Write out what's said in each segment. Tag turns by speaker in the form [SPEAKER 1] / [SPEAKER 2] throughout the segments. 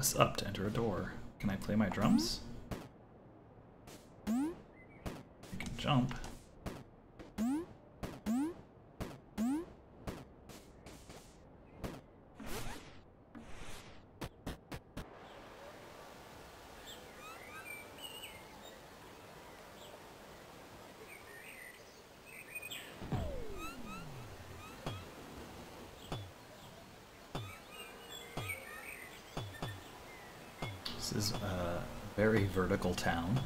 [SPEAKER 1] Press up to enter a door. Can I play my drums? I can jump. Vertical town.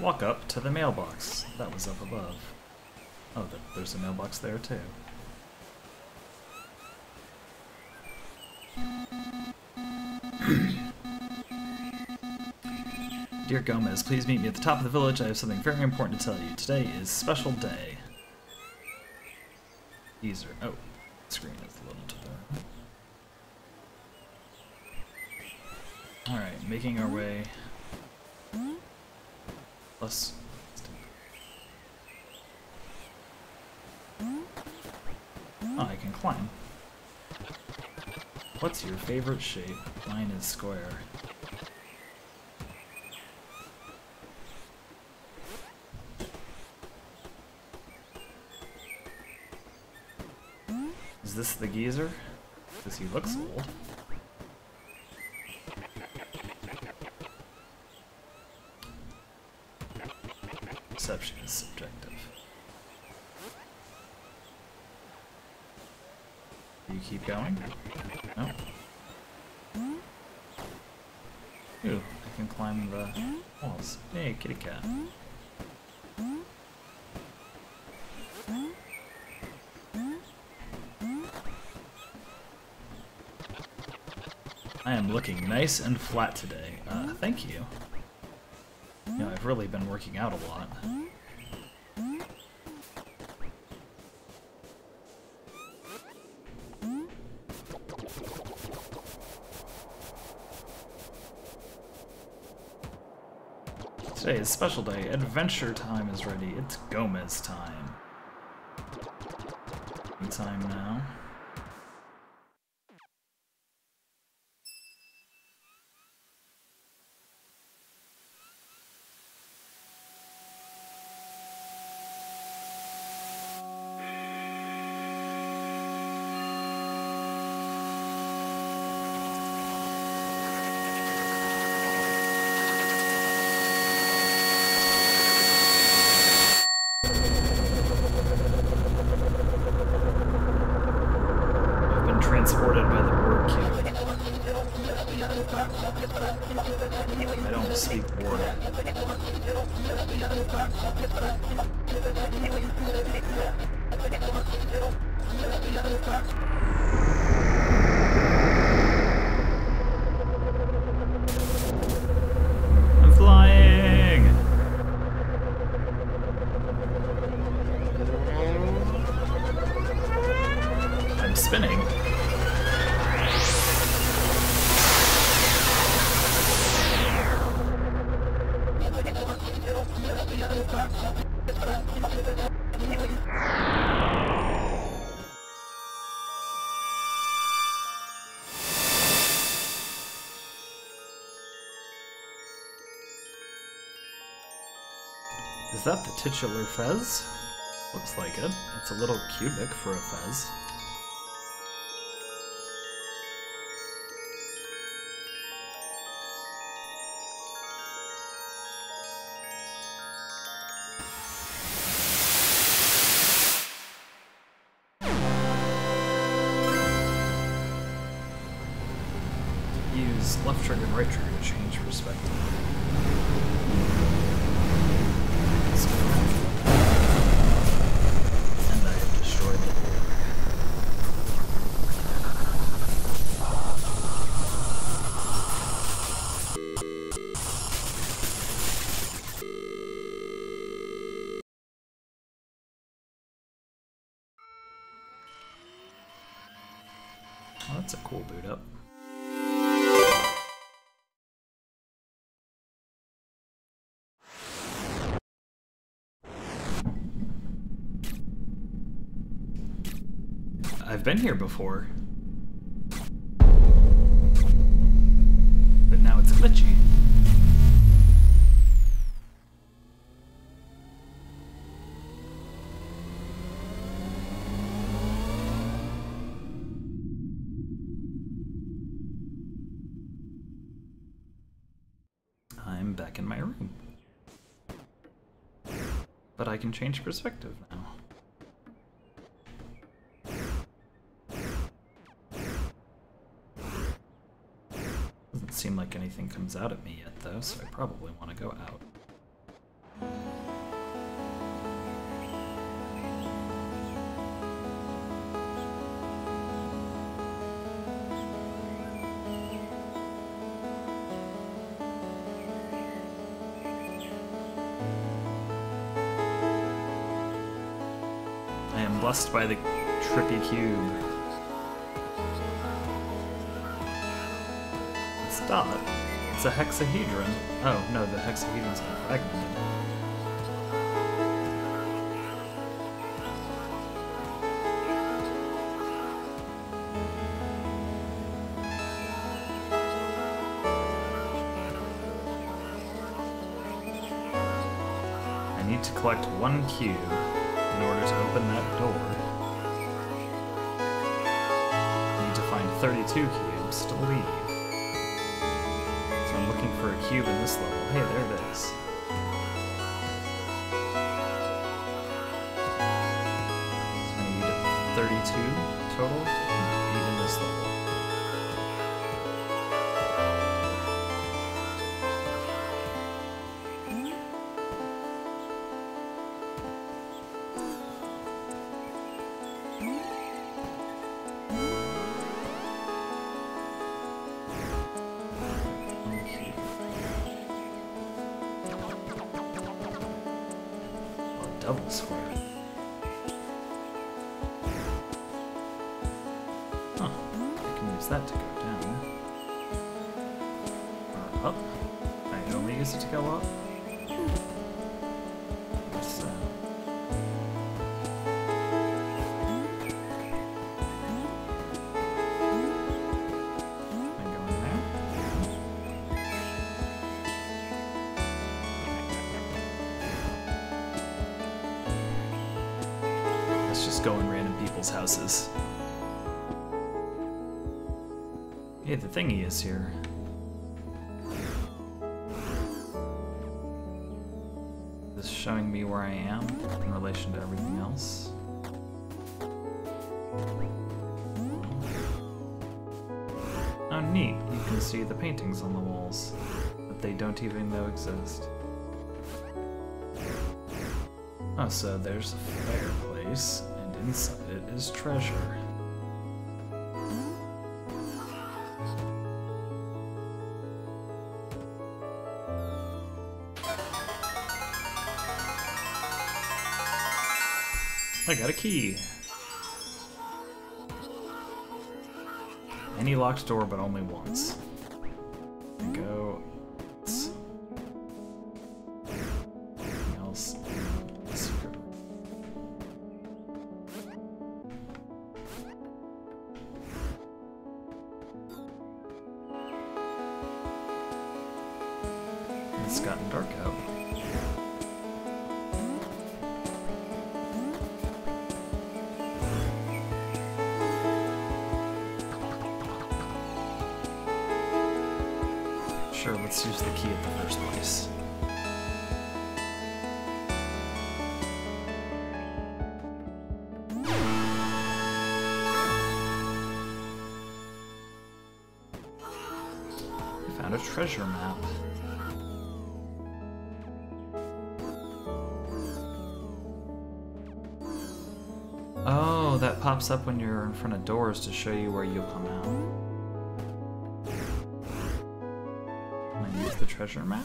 [SPEAKER 1] Walk up to the mailbox. That was up above. Oh, there's a mailbox there too. Dear Gomez, please meet me at the top of the village. I have something very important to tell you. Today is special day. Geezer. Oh, screen is a little to the. Alright, making our way. Plus. Oh, I can climb. What's your favorite shape? Mine is square. Is this the geezer? Because he looks hmm? old. Perception is subjective. You keep going? No. Ooh, I can climb the Hey, kitty cat. I am looking nice and flat today. Uh, thank you. You know, I've really been working out a lot. Today is special day. Adventure time is ready. It's Gomez time. Time now. Titular fez? Looks like it. It's a little cubic for a fez. Been here before. But now it's glitchy. I'm back in my room. But I can change perspective now. Doesn't seem like anything comes out at me yet though, so I probably want to go out. I am blessed by the trippy cube. Dot. It's a hexahedron. Oh, no, the hexahedron's been fragmented. I need to collect one cube in order to open that door. I need to find 32 cubes to leave. For a cube in this level. Hey, there it is. Houses. Hey, the thingy is here. This is showing me where I am in relation to everything else. Oh, neat. You can see the paintings on the walls that they don't even know exist. Oh, so there's a fireplace, and inside treasure. I got a key. Any locked door, but only once. Pops up when you're in front of doors to show you where you'll come out. Can I use the treasure map?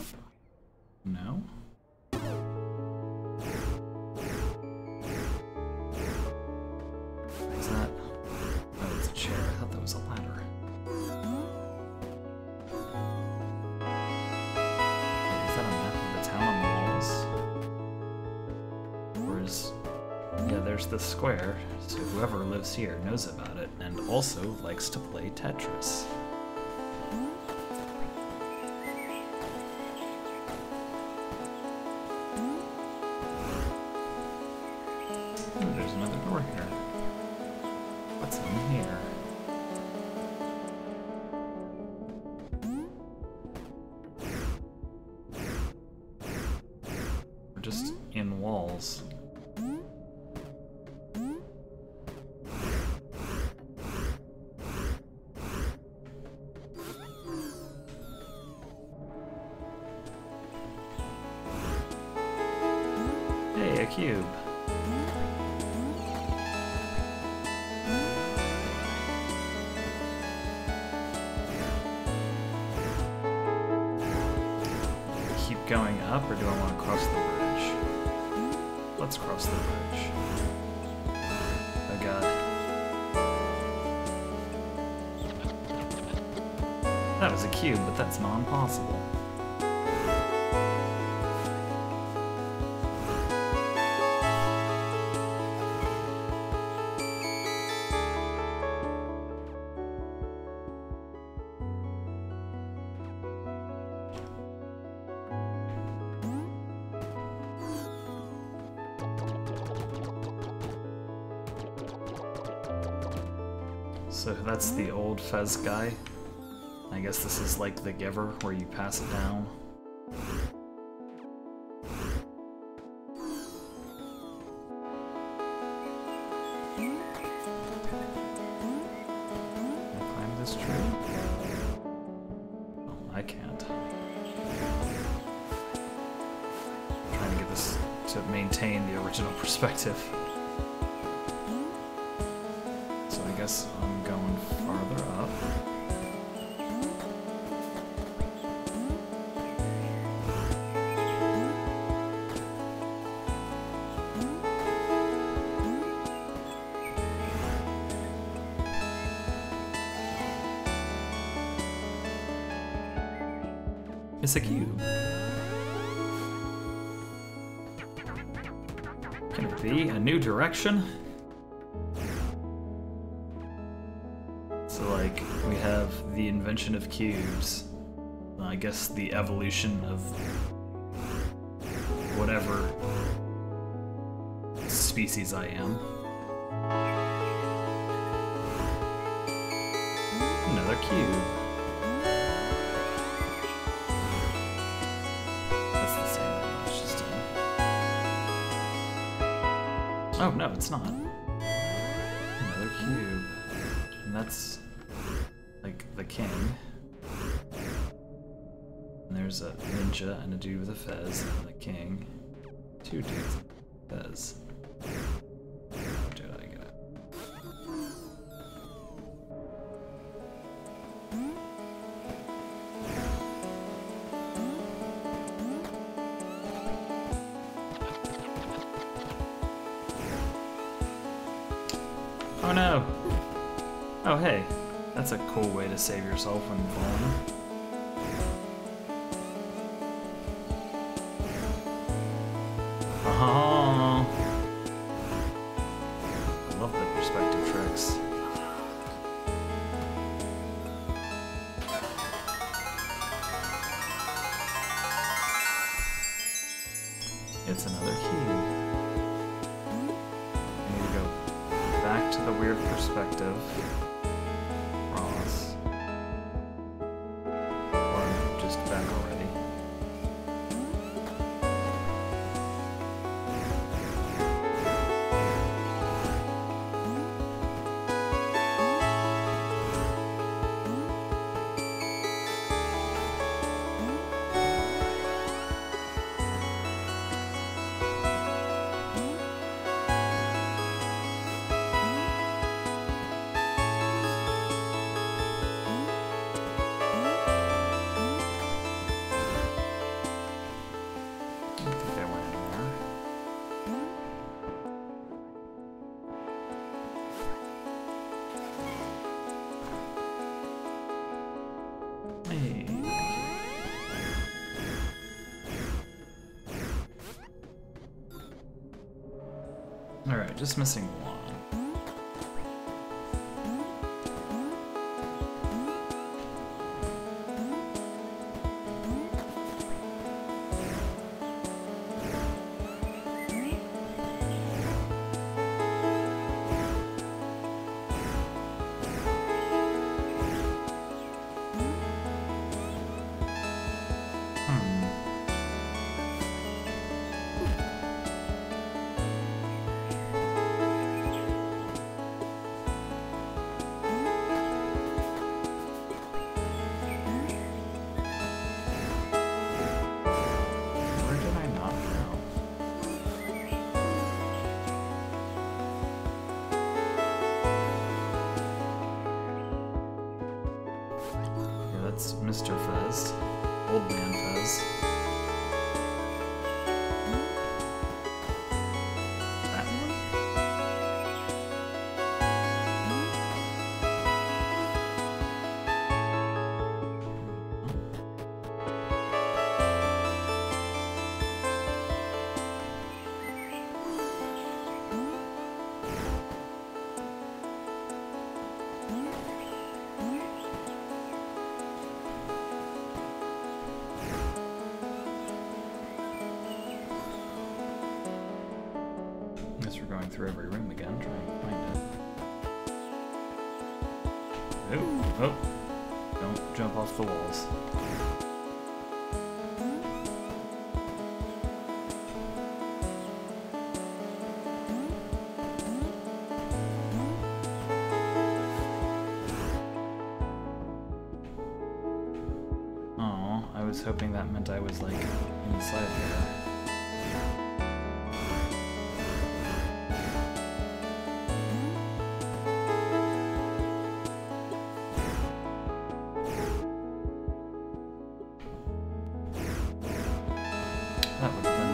[SPEAKER 1] Here knows about it and also likes to play Tetris. That was a cube, but that's non-possible. So that's the old Fez guy. This is like the Giver, where you pass it down. Oh, I can't. trying to get this to maintain the original perspective. It's a cube. Can it be a new direction? So, like, we have the invention of cubes. I guess the evolution of whatever species I am. Another cube. It's not. Another cube. And that's like the king. And there's a ninja and a dude with a fez and the king. Two dudes save yourself when falling. Just missing. Going through every room again, trying to find it. Oh, oh. Don't jump off the walls. Oh, I was hoping that meant I was like inside here.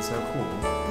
[SPEAKER 1] 在互补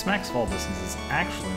[SPEAKER 1] Smack's fall distance is actually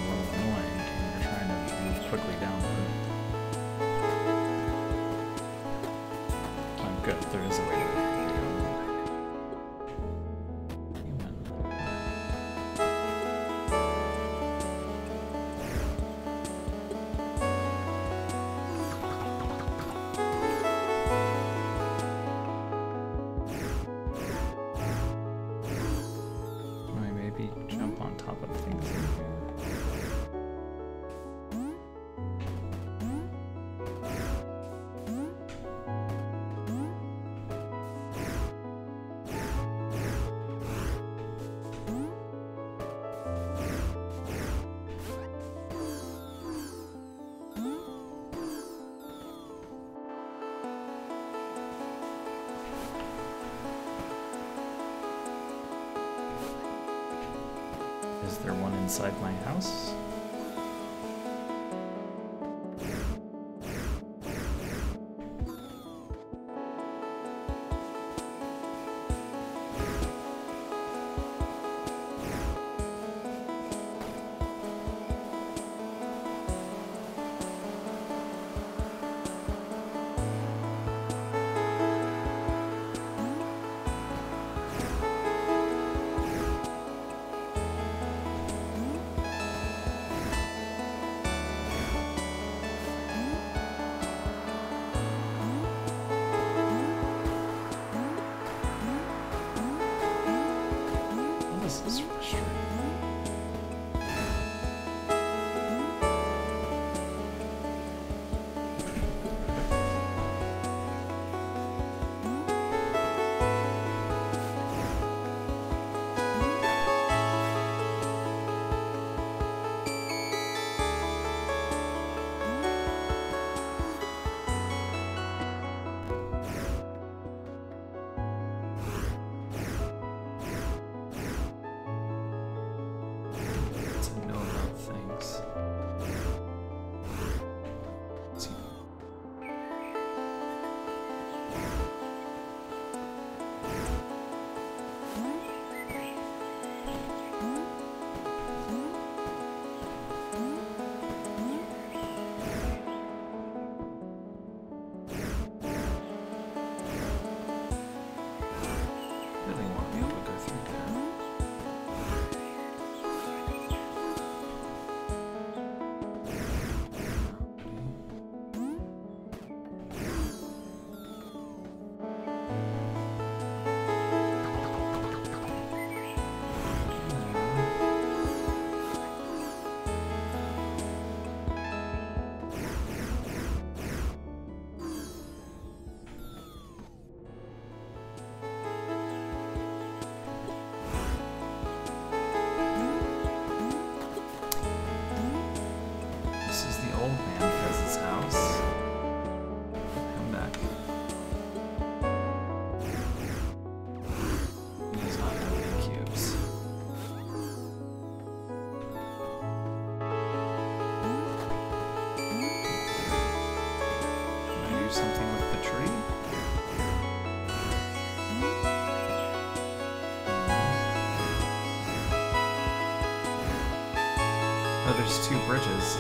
[SPEAKER 1] two bridges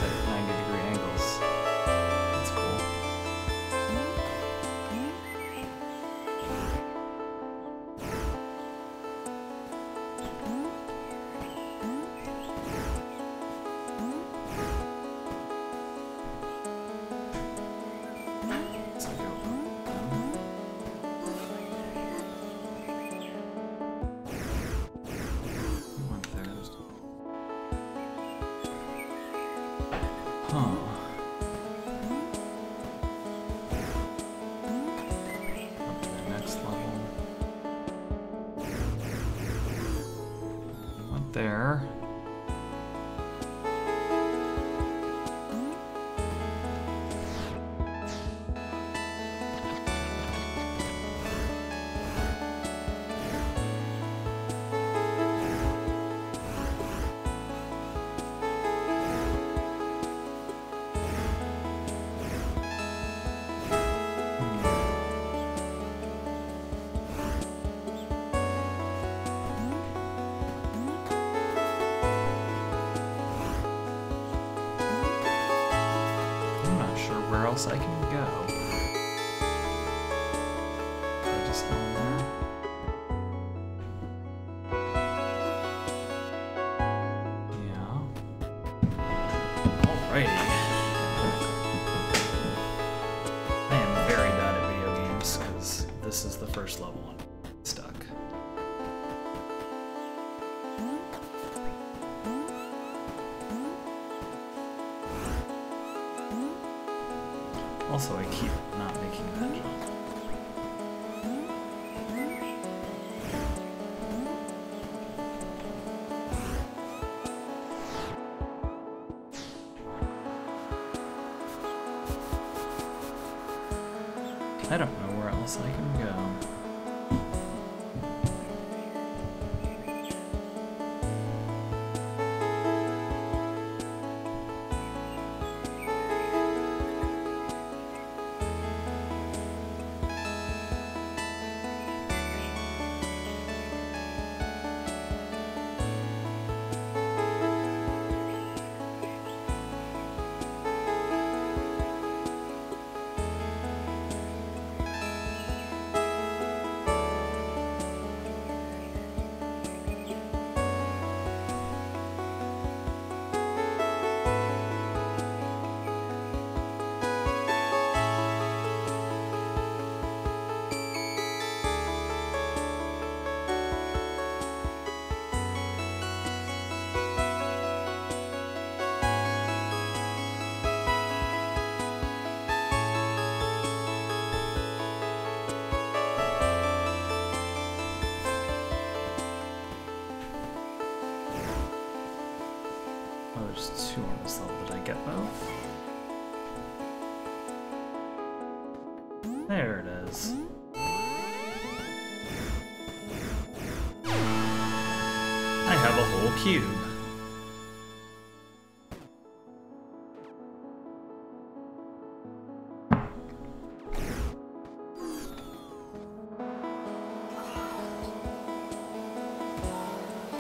[SPEAKER 1] there. first level and stuck. Also, I keep There it is. I have a whole cube.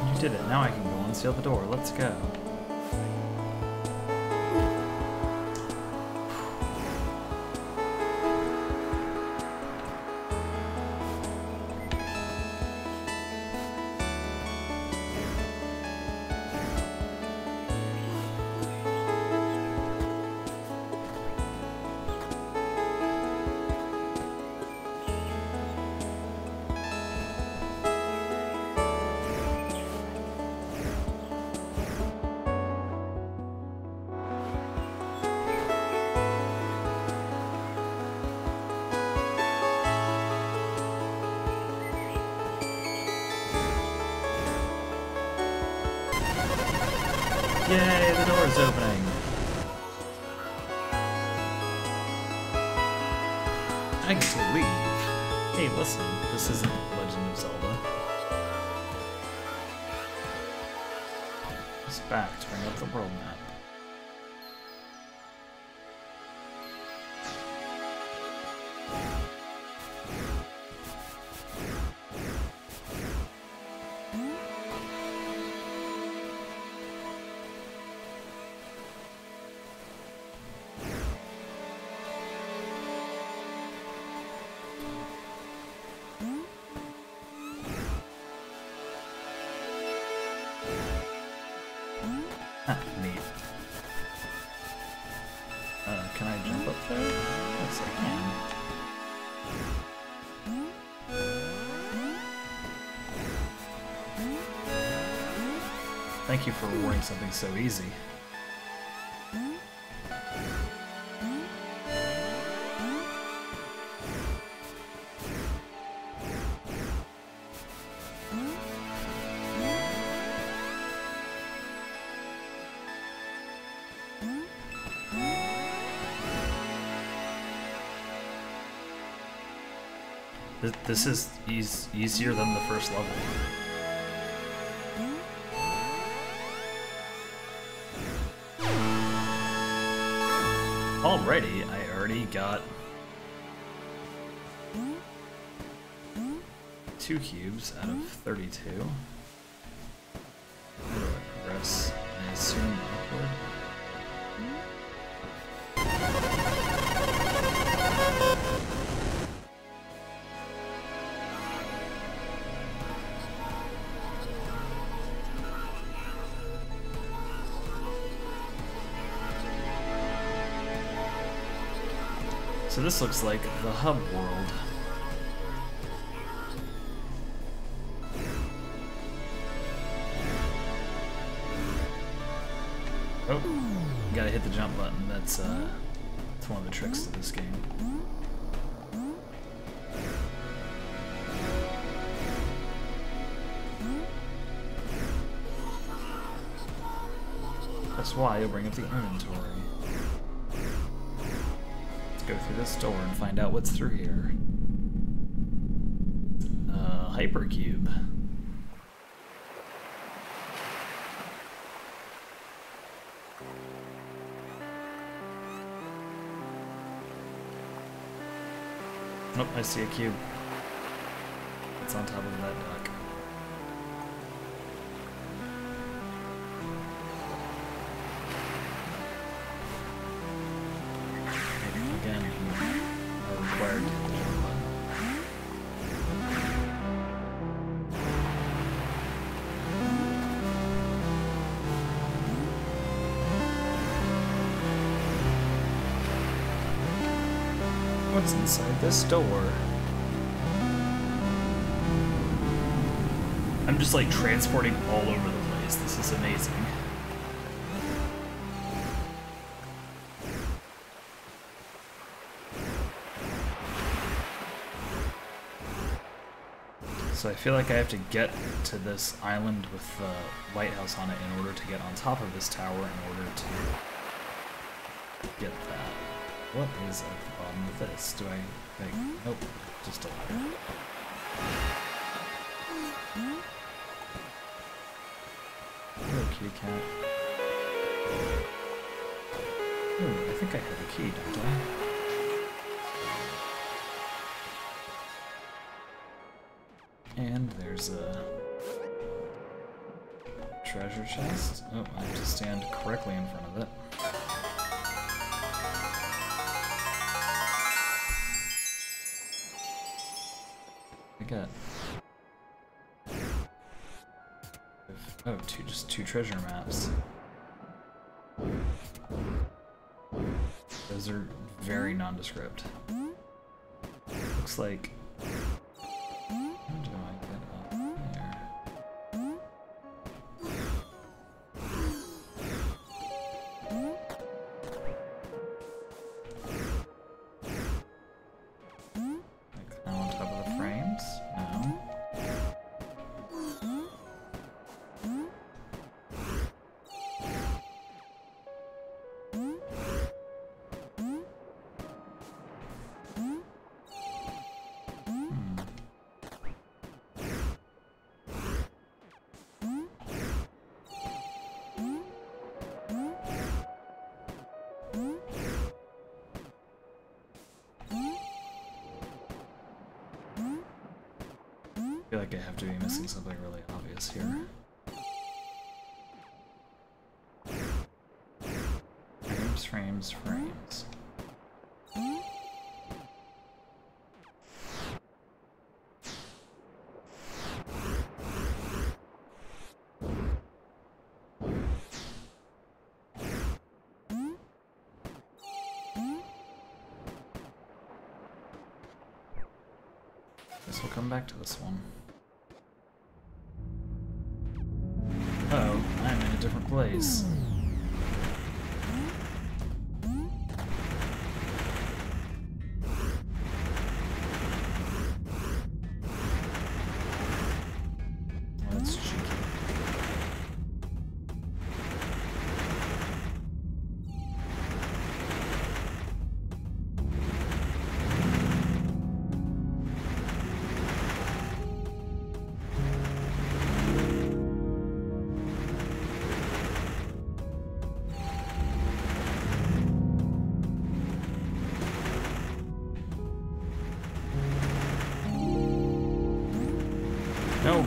[SPEAKER 1] You did it. Now I can go unseal the door. Let's go. It's back to bring up the world map. Something so easy. This is eas easier than the first level. Already, I already got two cubes out of 32. This looks like the hub world. Oh, gotta hit the jump button. That's uh, that's one of the tricks to this game. That's why you'll bring up the inventory. Go through this door and find out what's through here. Uh, hypercube. Nope, I see a cube. It's on top of that What's inside this door? I'm just like transporting all over the place. This is amazing. So I feel like I have to get to this island with the lighthouse on it in order to get on top of this tower in order to get that. What is at the bottom of this? Do I, like, nope, just a ladder. Hello, kitty cat. Ooh, I think I have a key, don't I? And there's a treasure chest. Oh, I have to stand correctly in front of it. I got Oh, two just two treasure maps. Those are very nondescript. Looks like we'll come back to this one. Oh, I'm in a different place.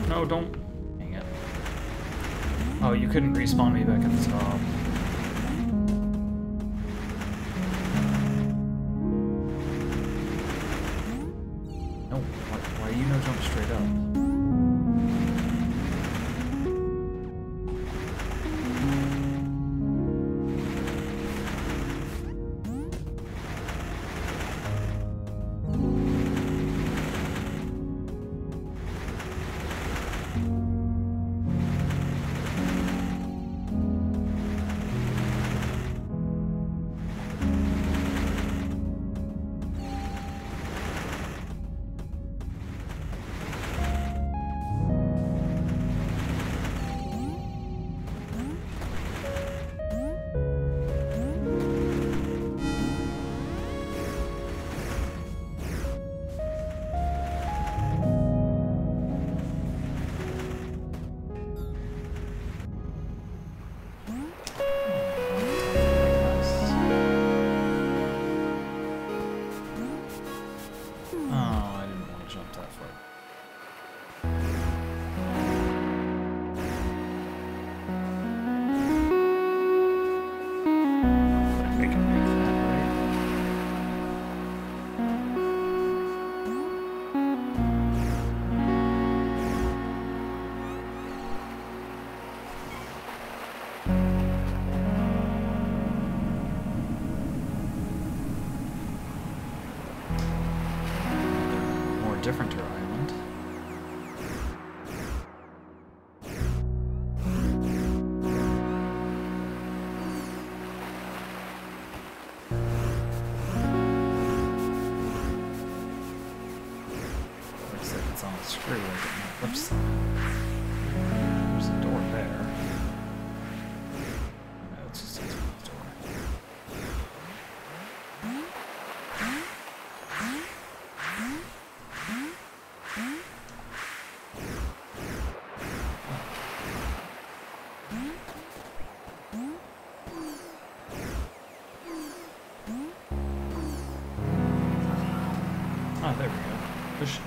[SPEAKER 1] No, don't. Dang it. Oh, you couldn't respawn me back at the top.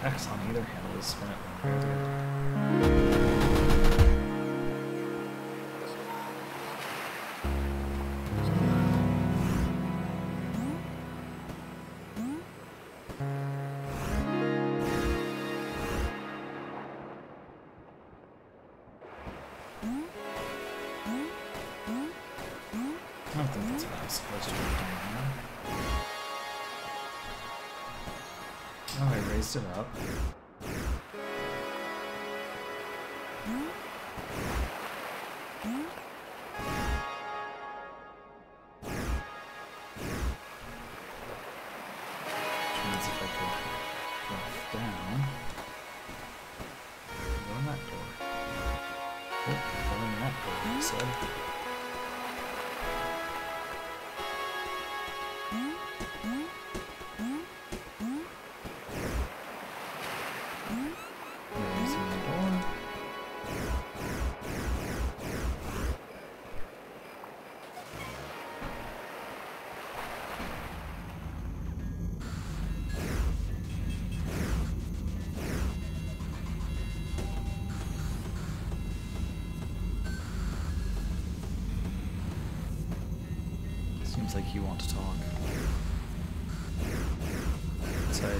[SPEAKER 1] X on either handle is spent. mencionado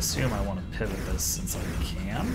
[SPEAKER 1] assume I want to pivot this since I can.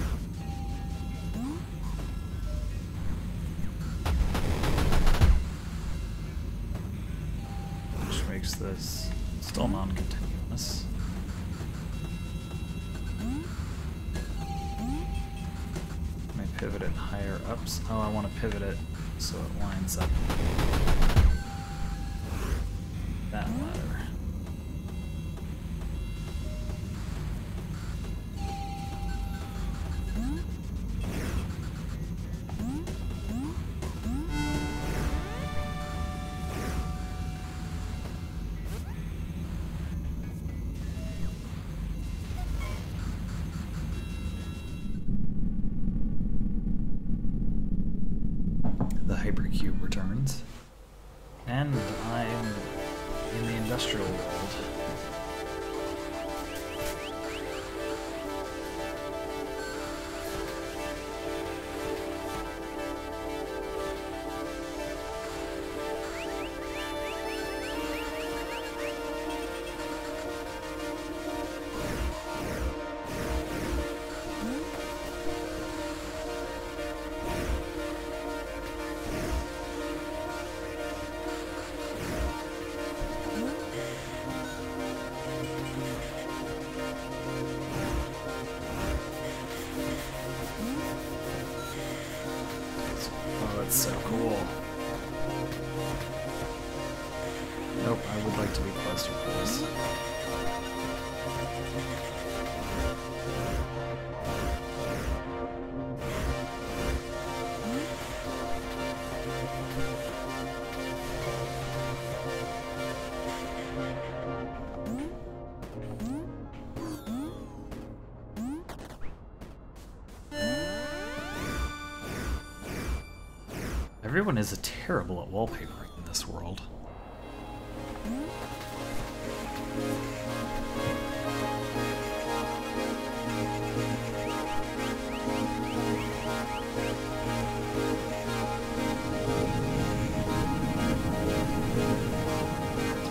[SPEAKER 1] Everyone is terrible at wallpapering in this world.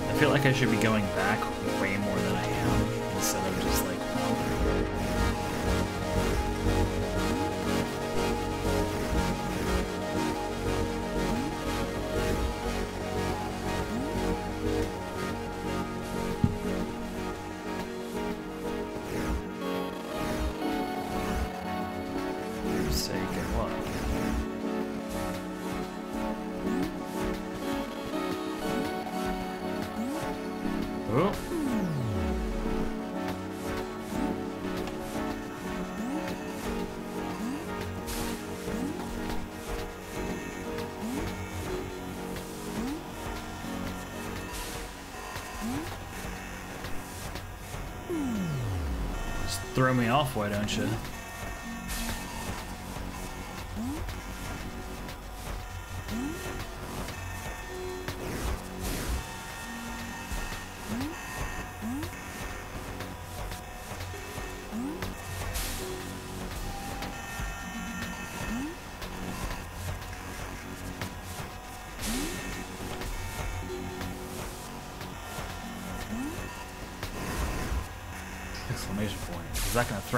[SPEAKER 1] I feel like I should be going back throw me off, why don't you?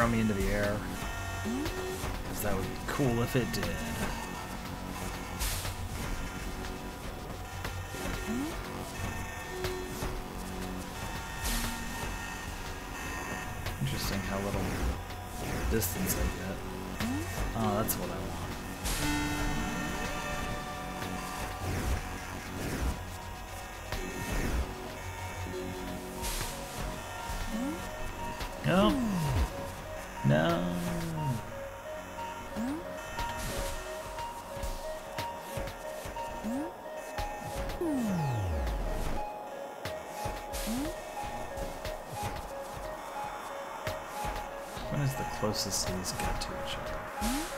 [SPEAKER 1] Throw me into the air? Because that would be cool if it did. Closest these get to each other? Oh,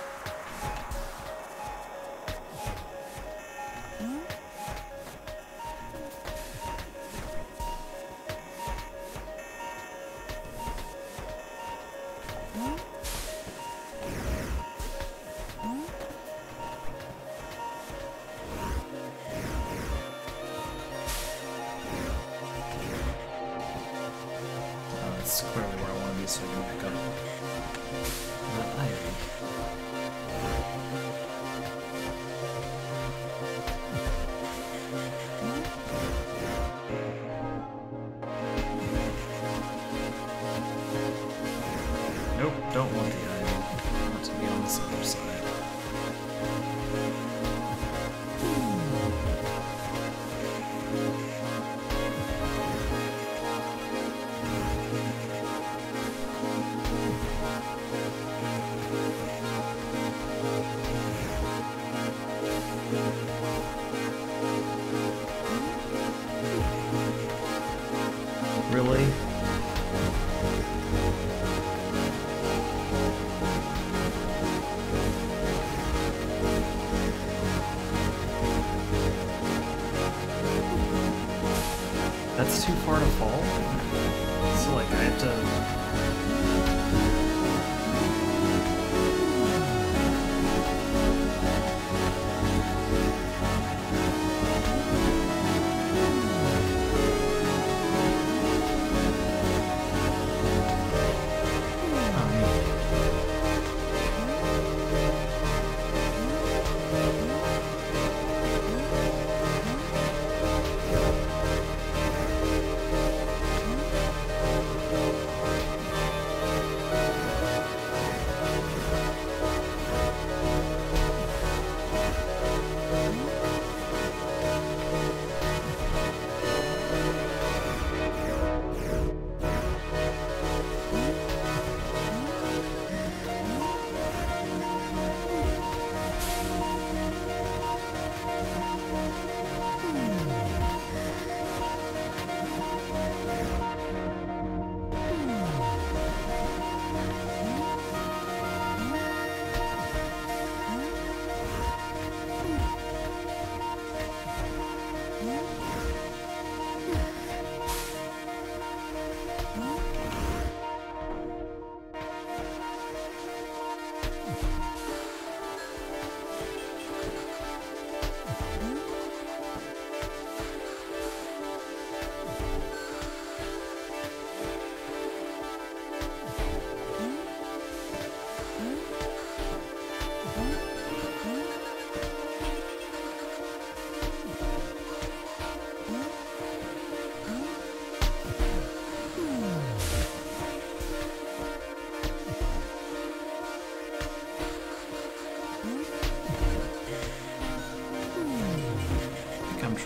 [SPEAKER 1] where I want to be so I can pick up. Nope, don't want the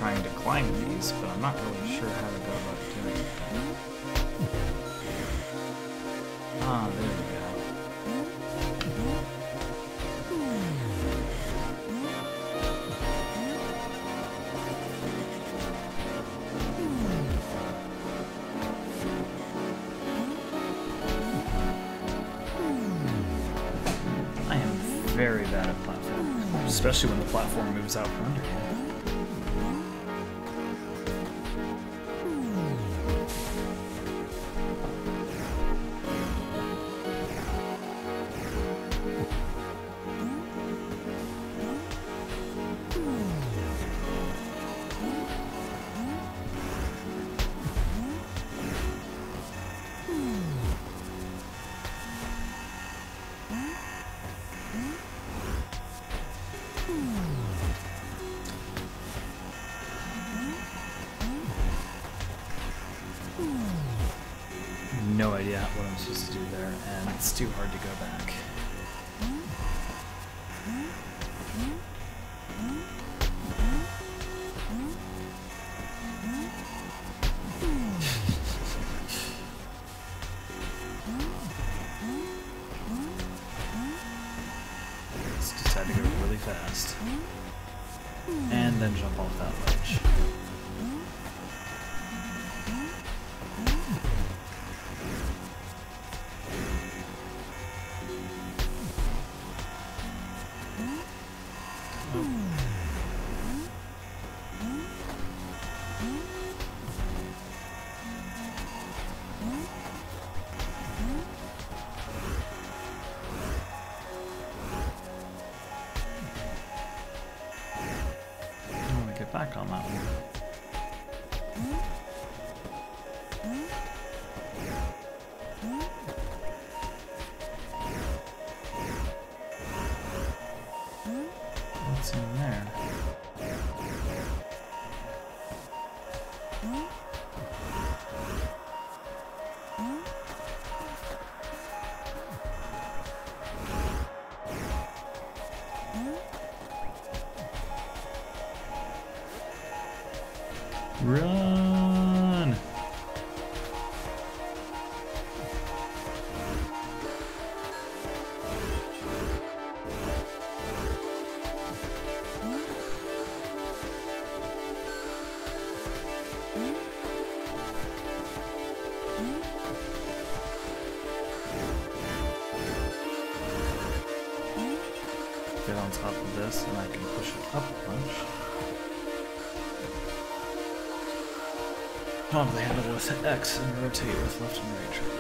[SPEAKER 1] trying to climb these, but I'm not really sure how to go about doing that. Ah, there we go. I am very bad at platform, especially when the platform moves out from under you. Run! Get on top of this and I can Probably handle with X and rotate with left and right trigger.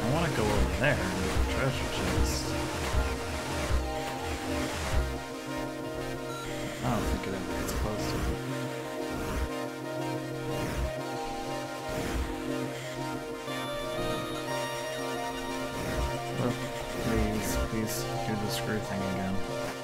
[SPEAKER 1] I want to go over there and get the treasure chest. I don't think it ever gets close to it. Oh, please, please do the screw thing again.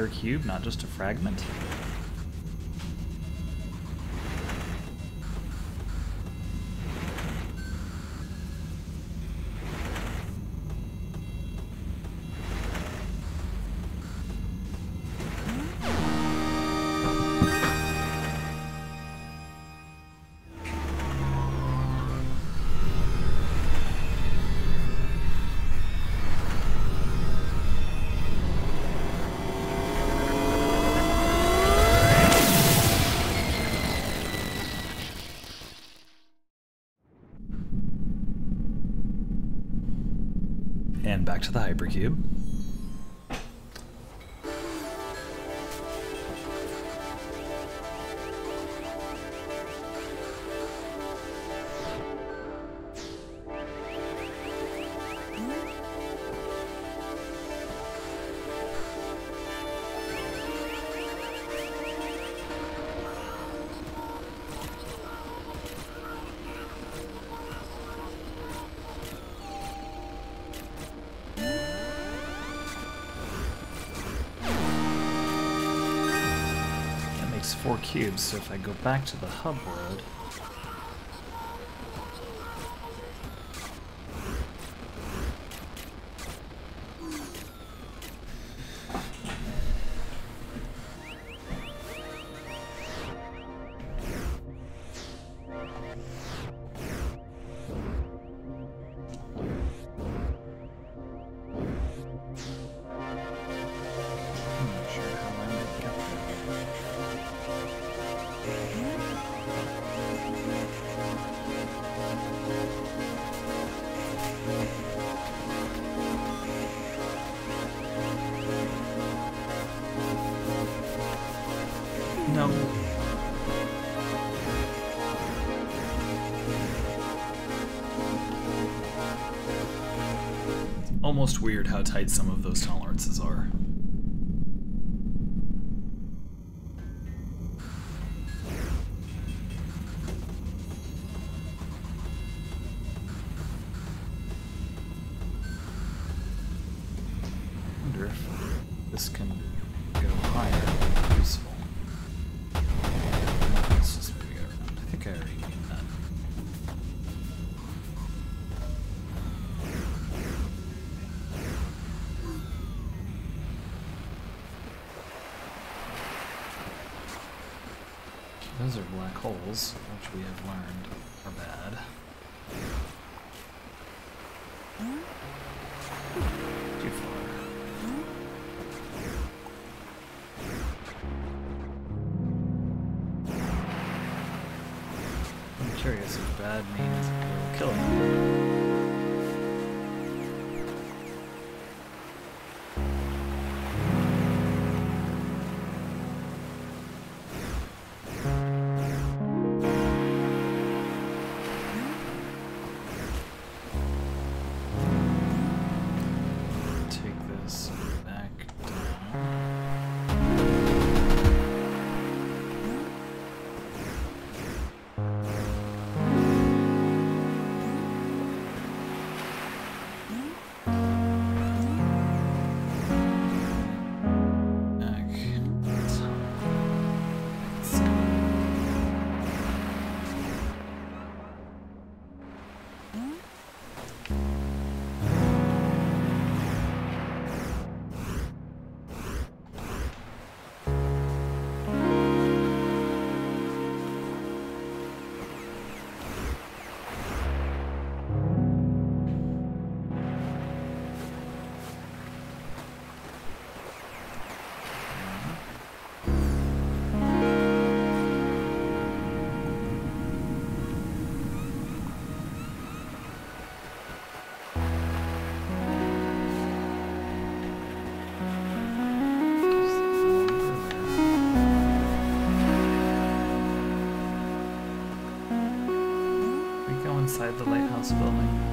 [SPEAKER 1] Entire cube, not just a fragment? Back to the hypercube. So if I go back to the hub world, almost weird how tight some of those tolerances are. we have learned. the lighthouse building.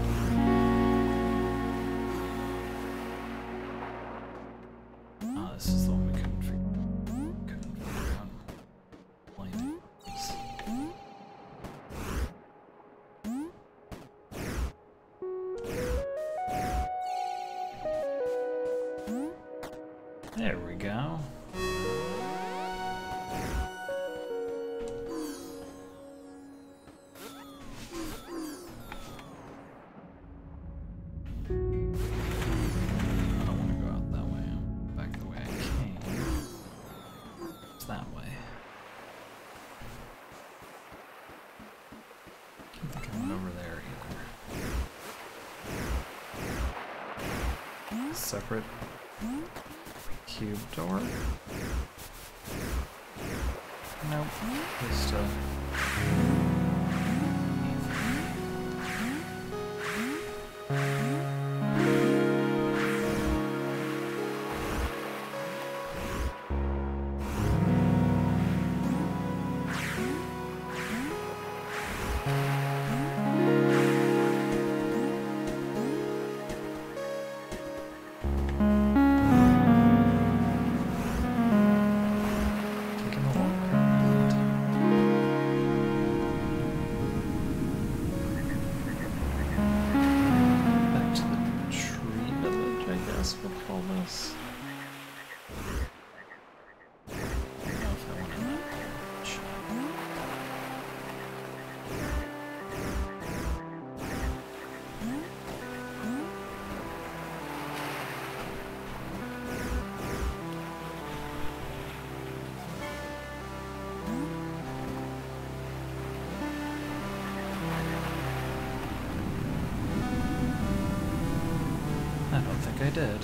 [SPEAKER 1] did.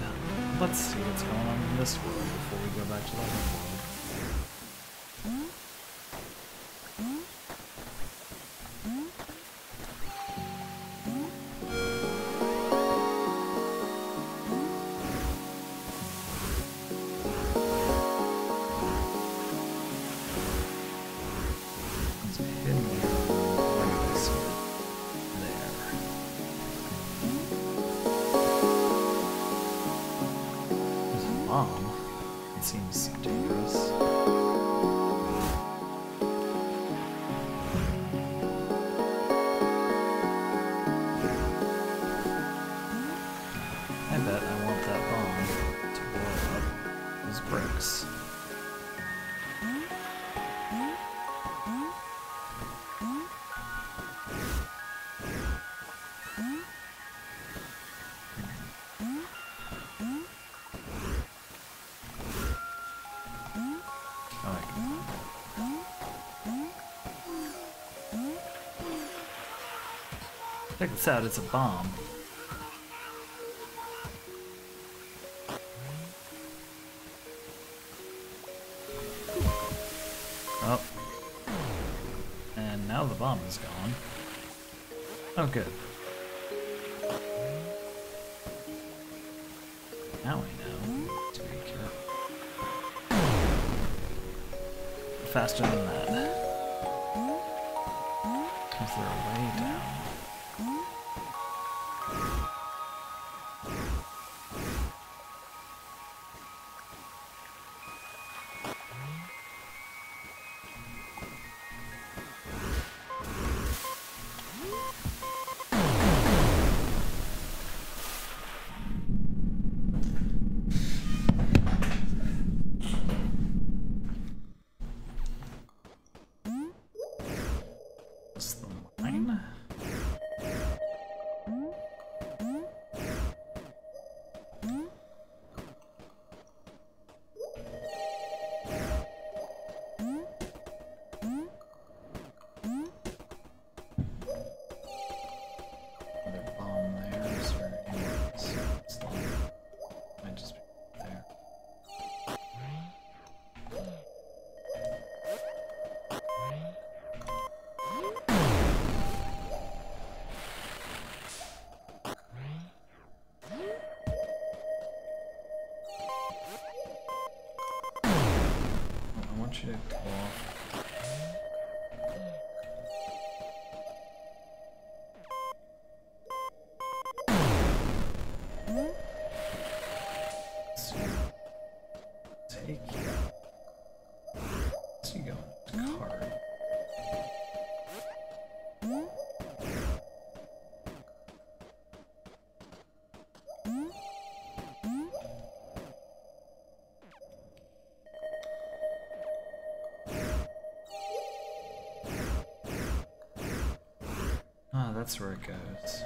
[SPEAKER 1] Let's see what's going on in this world. Check this out, it's a bomb. Oh. And now the bomb is gone. Oh, good. Now I know to be careful. Faster than that. Where it goes.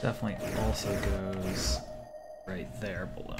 [SPEAKER 1] Definitely also goes right there below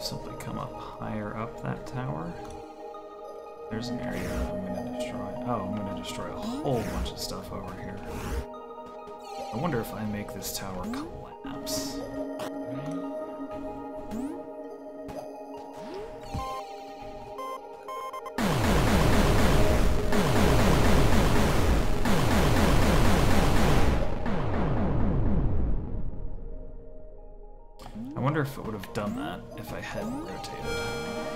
[SPEAKER 1] Simply come up higher up that tower. There's an area I'm gonna destroy. Oh, I'm gonna destroy a whole bunch of stuff over here. I wonder if I make this tower collapse. done that if I hadn't rotated.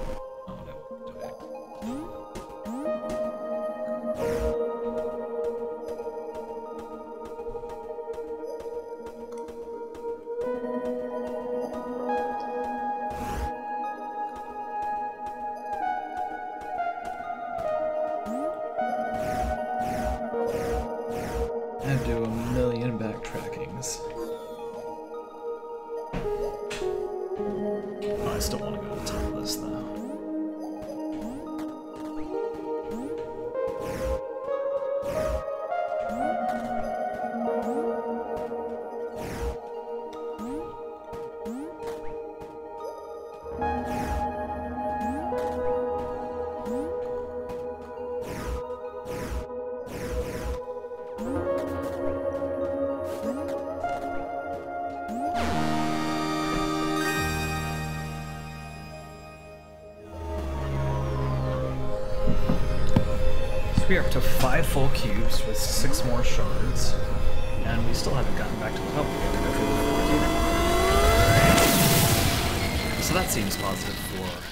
[SPEAKER 1] we are up to five full cubes with six more shards, and we still haven't gotten back to the hub. We have the. So that seems positive for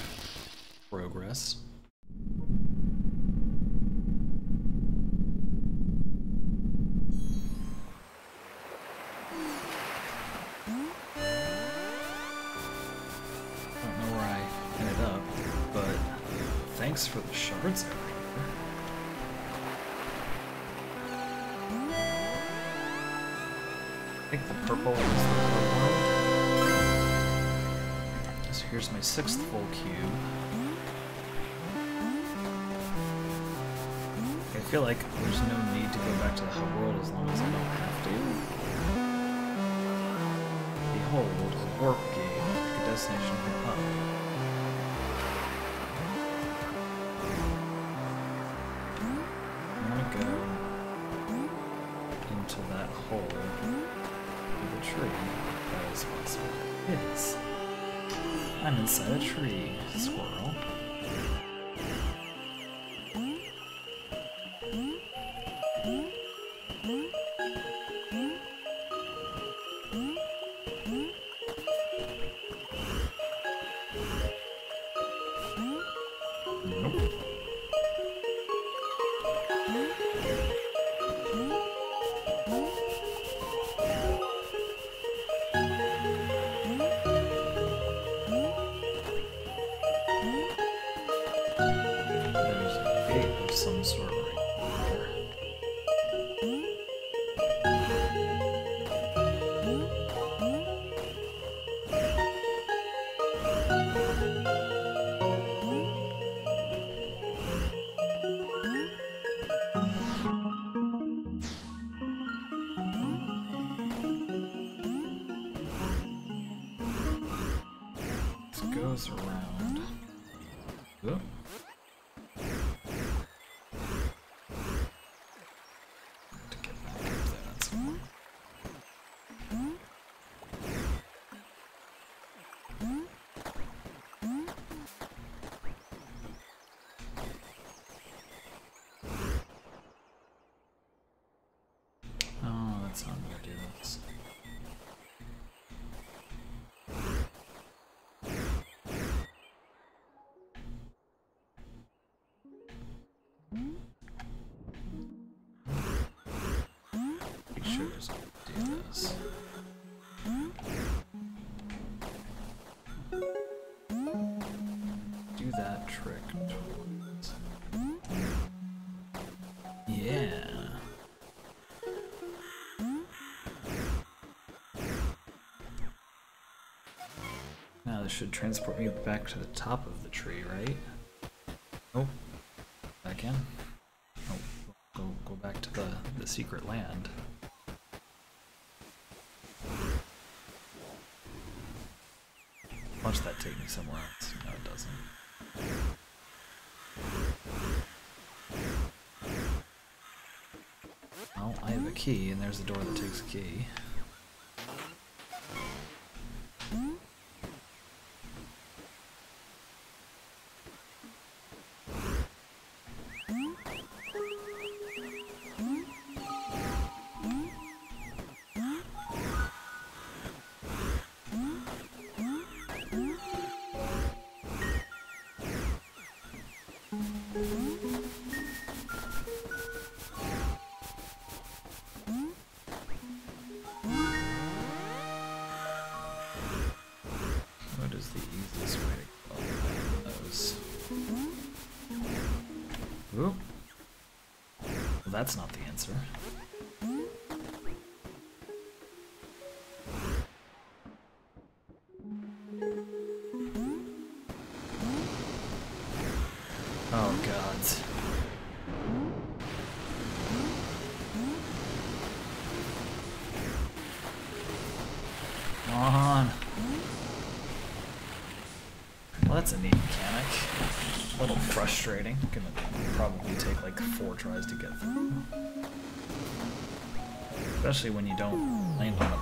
[SPEAKER 1] sure do that trick towards. Yeah. Now this should transport me back to the top of the tree, right? Oh, back in. Oh, go go back to the the secret land. Watch that take me somewhere else. No, it doesn't. Oh, I have a key, and there's the door that takes a key. faster. Oh god. Come on. Well, that's a neat mechanic. A little frustrating. Gonna probably take like four tries to get through. Especially when you don't land on it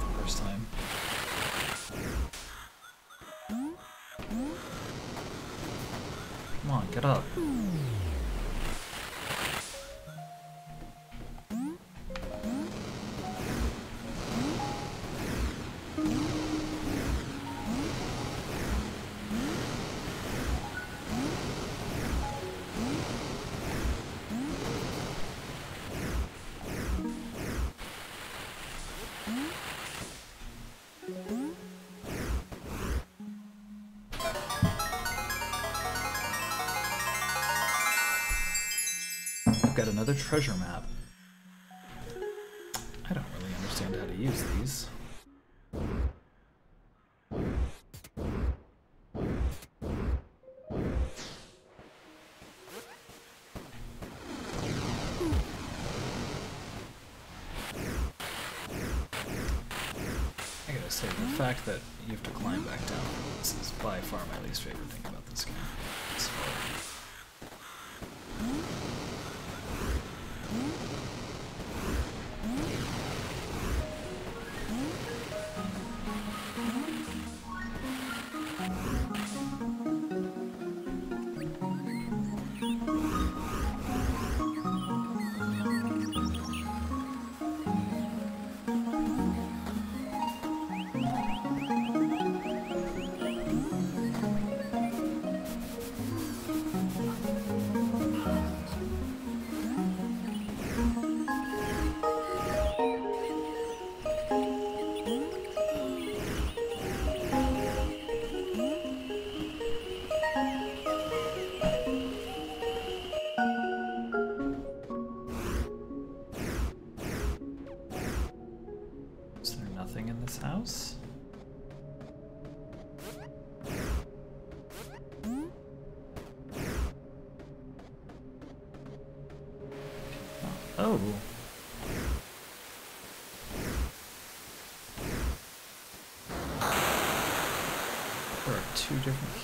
[SPEAKER 1] got another treasure map.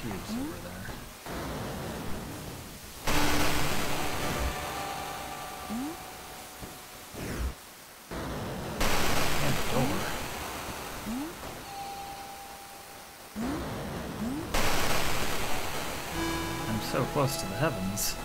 [SPEAKER 1] Cubes hmm? over there. Hmm? And a door. Hmm? I'm so close to the heavens.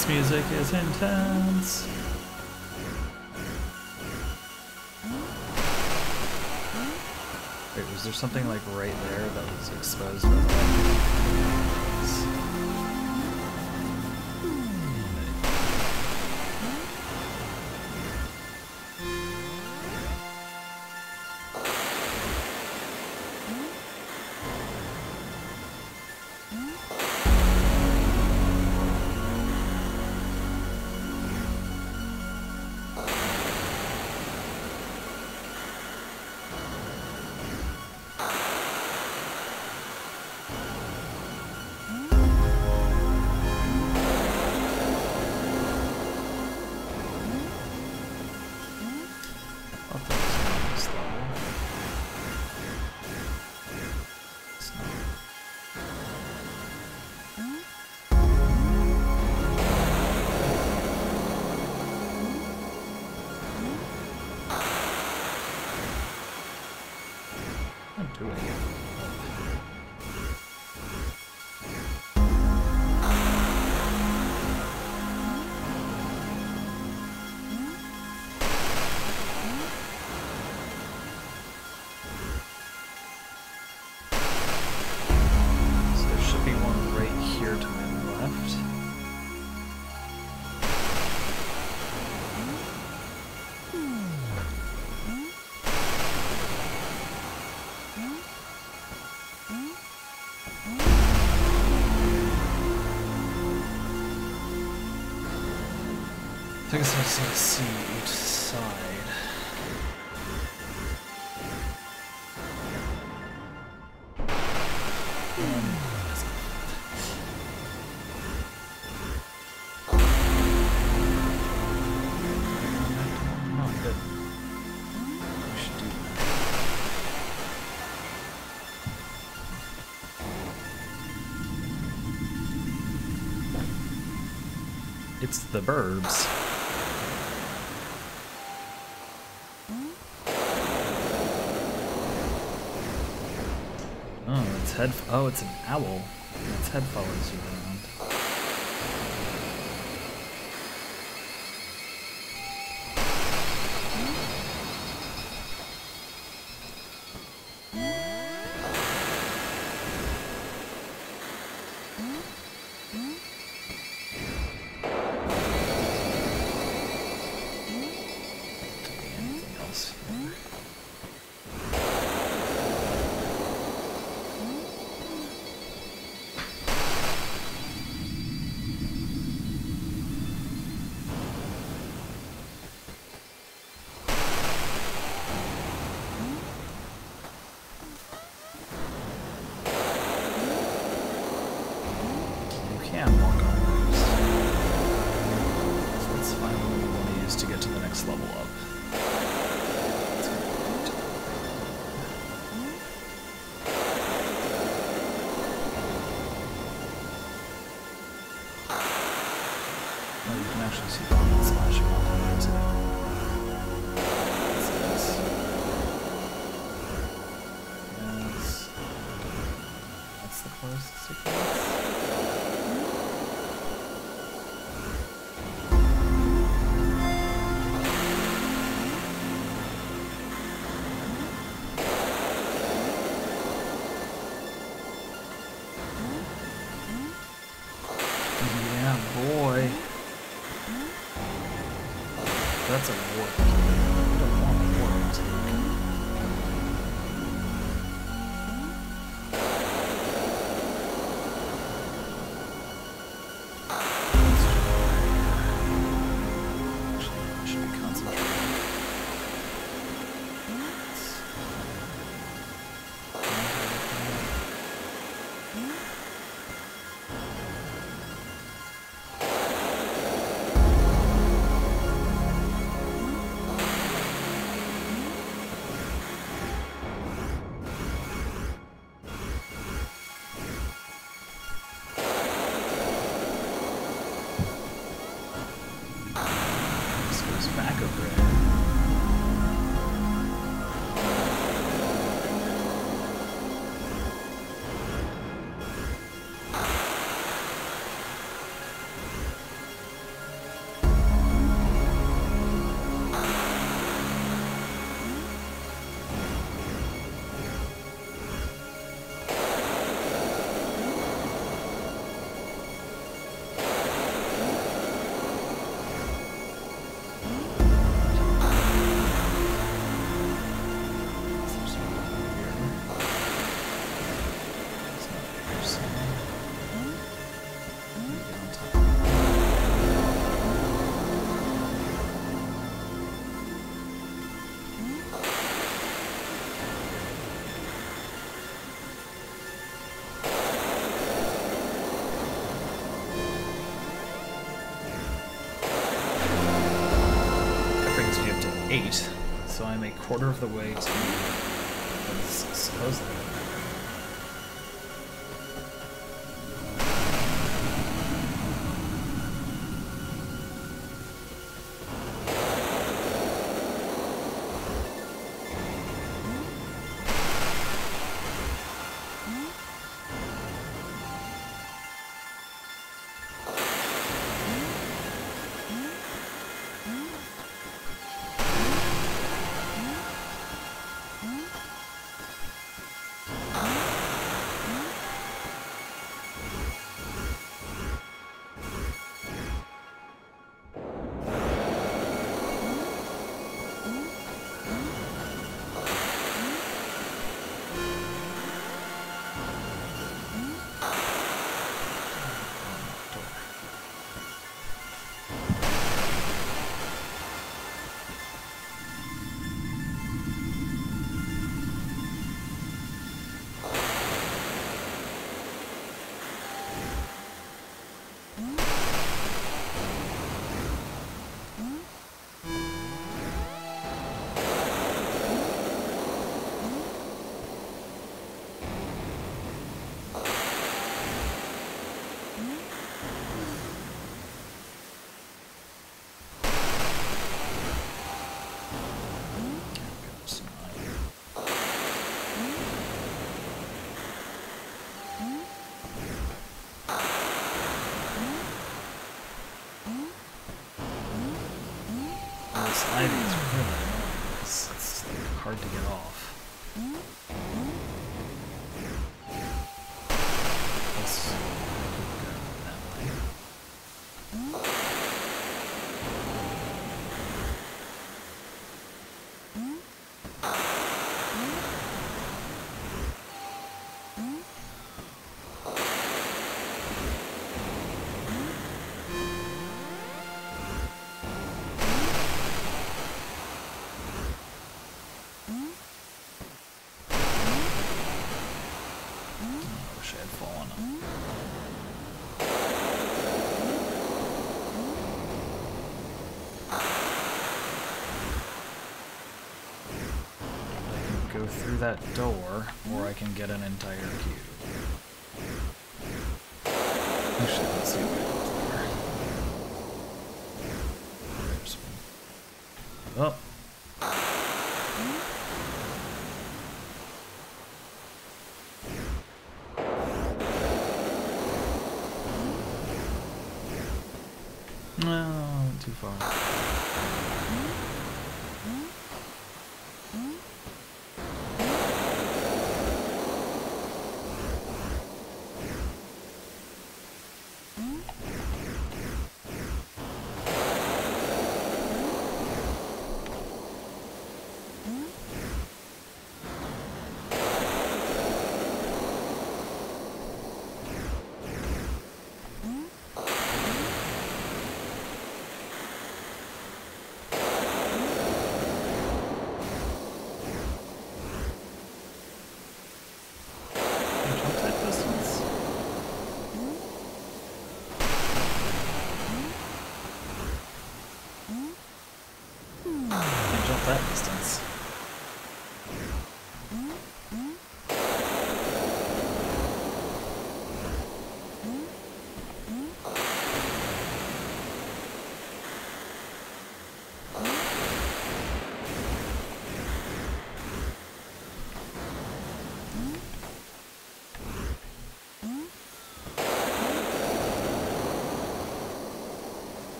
[SPEAKER 1] This music is intense. Wait, was there something like right there that was exposed it's the burbs. Oh, it's head. Oh, it's an owl. Its head follows you. 伤心怎么问？curve the way to through that door, or I can get an entire cube.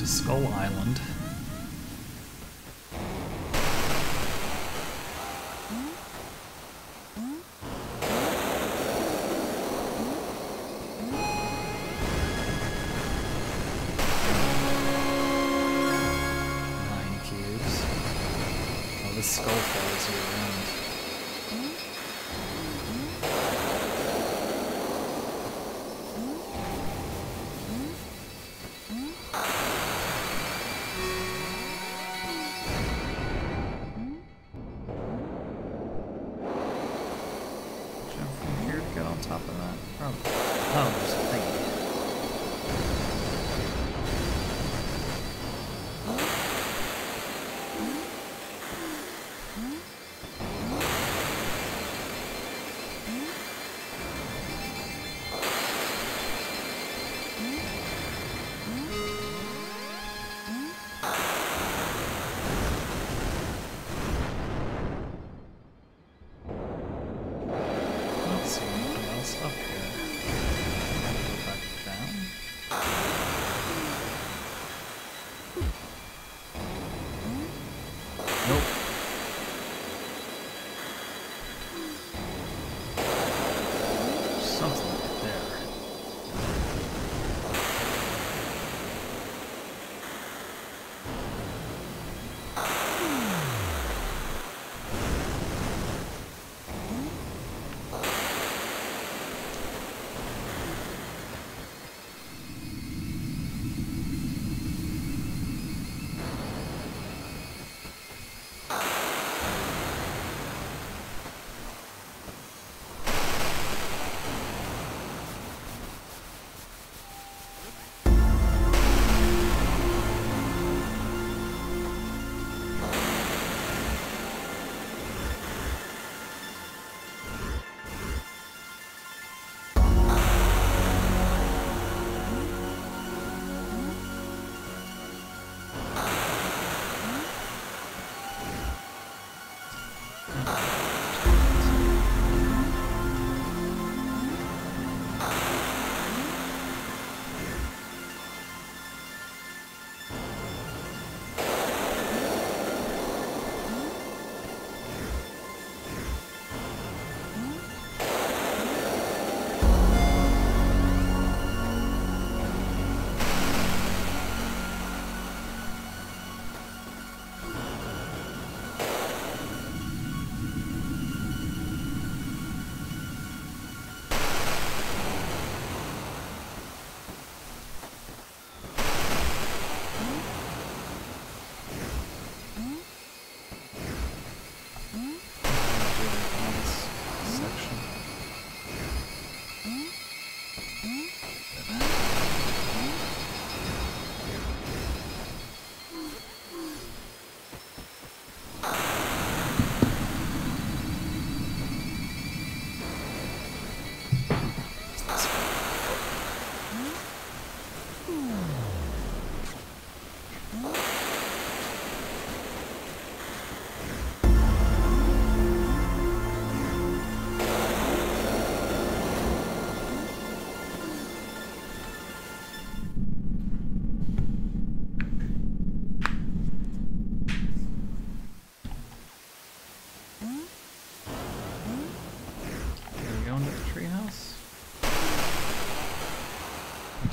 [SPEAKER 1] to Skull Island.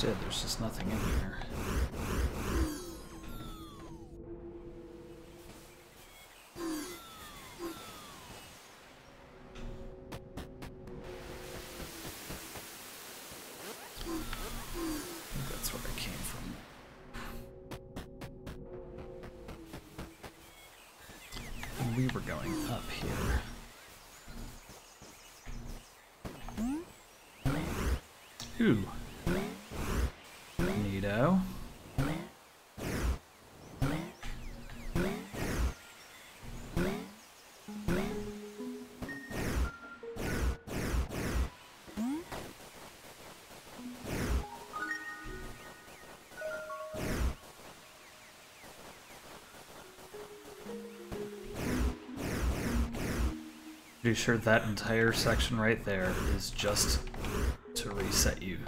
[SPEAKER 1] said, there's just nothing in here. Pretty sure that entire section right there is just to reset you.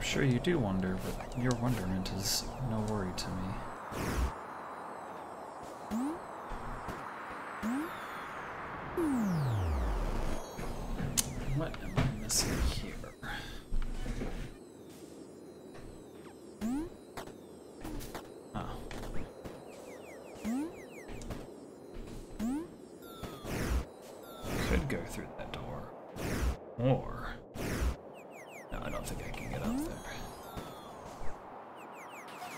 [SPEAKER 1] I'm sure you do wonder, but your wonderment is no worry to me. What am I missing here? Oh. Could go through that door. Or... No, I don't think I can get up there.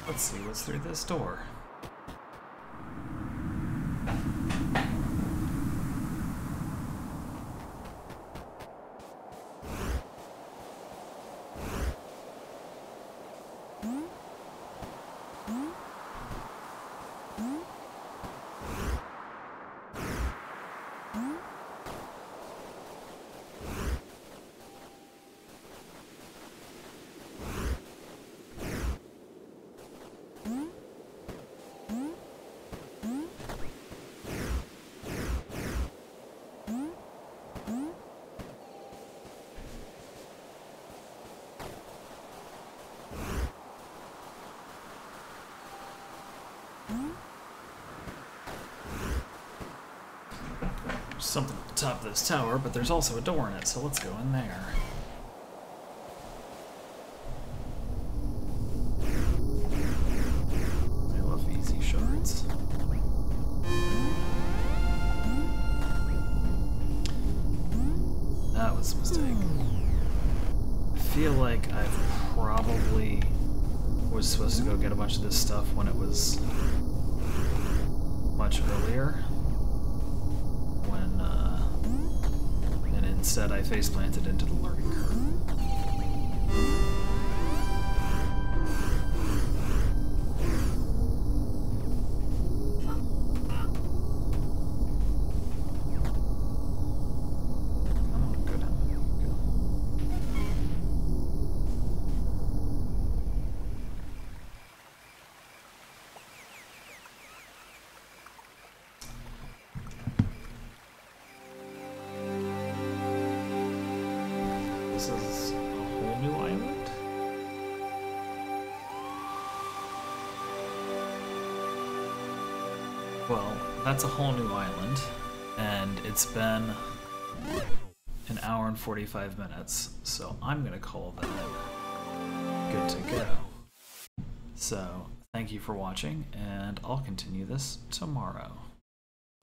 [SPEAKER 1] Let's see what's through this door. There's something at the top of this tower, but there's also a door in it, so let's go in there. I love easy shards. That was a mistake. I feel like I probably was supposed to go get a bunch of this stuff when it was much earlier. When, uh, and instead I face planted into the learning curve. That's a whole new island, and it's been an hour and 45 minutes, so I'm gonna call that good to go. So, thank you for watching, and I'll continue this tomorrow.